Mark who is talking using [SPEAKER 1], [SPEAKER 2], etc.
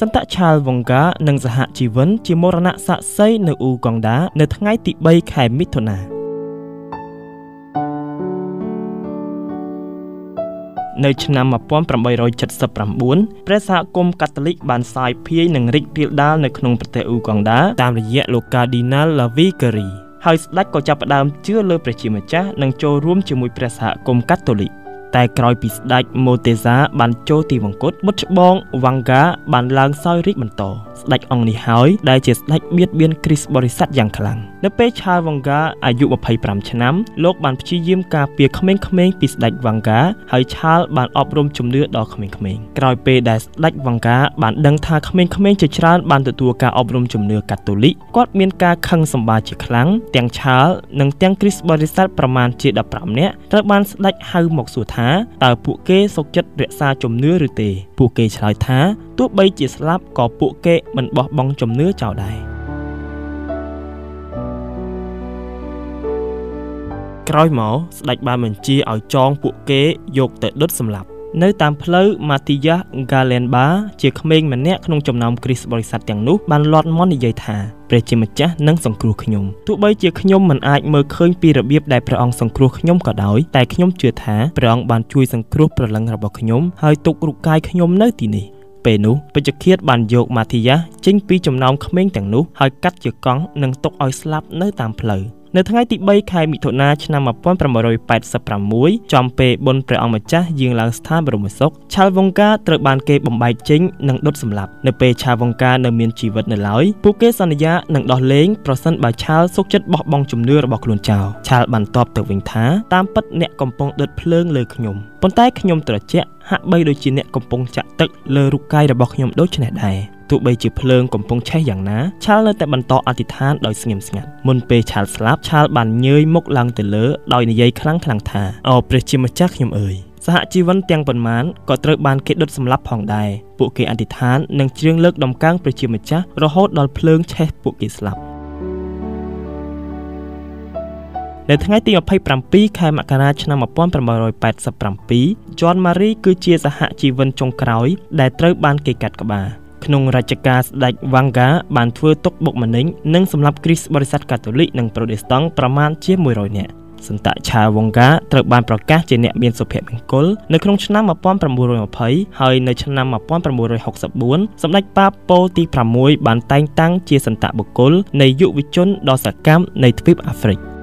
[SPEAKER 1] សន្តឆាលវង្កានិងសហជីវិនជាមរណៈសាក់សីនៅអ៊ូកុងដា នៅថ្ងៃទី3ខែមិថុនានៅឆ្នាំ1879ព្រះសហគមន៍កាតូលិកបានសាយភាយនិងរីករាលដាលនៅក្នុងប្រទេសអ៊ូកុងដាតាមរយៈលោកកាឌីណាល់ឡាវីការីហើយស្ដេចក៏ចាប់ផ្ដើមជឿលើព្រះជាម្ចាស់និងចូលរួមជាមួយព្រះសហគមន៍កាតូលិក តែក្រោយពីស្ដេចម៉ូតេសាបានចូលទីវង្គតបុត្រច្បងវ៉ាងហ្គាបានឡើងសោយរាជបន្តស្ដេចអង្គនេះហើយដែលជាស្ដេចបៀតបៀនគ្រីស្ទបរិស័ទយ៉ាងខ្លាំងនៅពេលឆាលវ៉ាងហ្គាអាយុ25ឆ្នាំលោកបានព្យាយាមការពារក្មេងៗពីស្ដេចវ៉ាងហ្គាហើយឆាលបានអប់រំជំនឿដល់ក្មេងៗក្រោយពេលដែលស្ដេចវ៉ាងហ្គាបានដឹងថាក្មេងៗជាច្រើនបានទទួលការអប់រំជំនឿកាតូលិកគាត់មានការខឹងសម្បាជាខ្លាំងទាំងឆាលនិងទាំងគ្រីស្ទបរិស័ទប្រមាណជា15នាក់ត្រូវបានស្ដេចហៅមកសួរថាតើពួកគេសុខចិត្តរក្សាជំនឿឬទេ ពួកគេឆ្លើយថាទោះបីជាស្លាប់ក៏ពួកគេមិនបោះបង់ជំនឿចោលដែរ ក្រោយមកស្ដេចបានបញ្ជាឲ្យចងពួកគេយកទៅដុតសម្លាប់នៅតាមផ្លូវម៉ាទីយ៉ាហ្គាឡែនបាជាក្មេងម្នាក់ក្នុងចំណោមគ្រីស្ទបរិស័ទទាំងនោះបានលាត់មន់និយាយថាព្រះជាម្ចាស់នឹងសង្គ្រោះខ្ញុំទោះបីជាខ្ញុំមិនអាចមើលឃើញពីរបៀបដែលព្រះអង្គសង្គ្រោះខ្ញុំក៏ដោយតែខ្ញុំជឿថាព្រះអង្គបានជួយសង្គ្រោះប្រលឹងរបស់ខ្ញុំហើយទុករូបកាយខ្ញុំនៅទីនេះពេលនោះពេជ្ជឃាតបានយកម៉ាធីយ៉ាចេញពីចំណោមក្មេងទាំងនោះហើយកាត់ជាកង់និងទុកឲ្យស្លាប់នៅតាមផ្លូវ នៅថ្ងៃទី3ខែមិថុនាឆ្នាំ1886ចំពេលបុណ្យព្រះអង្គម្ចាស់យាងឡើងស្ថានបរមសុខឆាលវង្កាត្រូវបានគេបំបែកចេញនិងដុតសម្លាប់នៅពេលឆាលវង្កានៅមានជីវិតនៅឡើយពួកគេសន្យានឹងដោះលែងប្រសិនបើឆាលសុខចិត្តបោះបង់ជំនឿរបស់ខ្លួនចោលឆាលបានតបទៅវិញថាតាមពិតអ្នកកំពុងដុតភ្លើងលើខ្ញុំប៉ុន្តែខ្ញុំត្រជាក់ហាក់បីដូចជាអ្នកកំពុងចាក់ទឹកលើរូបកាយរបស់ខ្ញុំដូច្នេះដែរ ទោះបីជាភ្លើងកំពុងឆេះយ៉ាងណាឆាលនៅតែបន្តអធិដ្ឋានដោយស្ងៀមស្ងាត់មុនពេលឆាលស្លាប់ឆាលបានញើយមុខឡើងទៅលើដោយនិយាយខ្លាំងខ្លាំងថាអូព្រះជាម្ចាស់ខ្ញុំអើយសហជីវិនទាំងប៉ុន្មានក៏ត្រូវបានគេដុតសម្លាប់ផងដែរពួកគេអធិដ្ឋាននិងច្រៀងលើកដំកើងព្រះជាម្ចាស់រហូតដល់ភ្លើងឆេះពួកគេស្លាប់នៅថ្ងៃទី27ខែមករាឆ្នាំ1887 John Marie គឺជាសហជីវិនចុងក្រោយដែលត្រូវបានគេកាត់ក្បាល ក្នុងរជ្ជកាលស្ដេចវ៉ាងហ្គាបានធ្វើទុកបុកម្នេញនិងសម្លាប់គ្រីស្ទបរិស័ទកាតូលិកនិងប្រូតេស្តង់ប្រមាណជា100នាក់សន្តឆាវង្កាត្រូវបានប្រកាសជាអ្នកមានសុភមង្គលនៅក្នុងឆ្នាំ1920ហើយនៅឆ្នាំ1964សម្ដេចប៉ាប៉ូទី6បានតែងតាំងជាសន្តបុគ្គលនៃយុវជនដ៏សកម្មនៃទ្វីបអាហ្វ្រិក។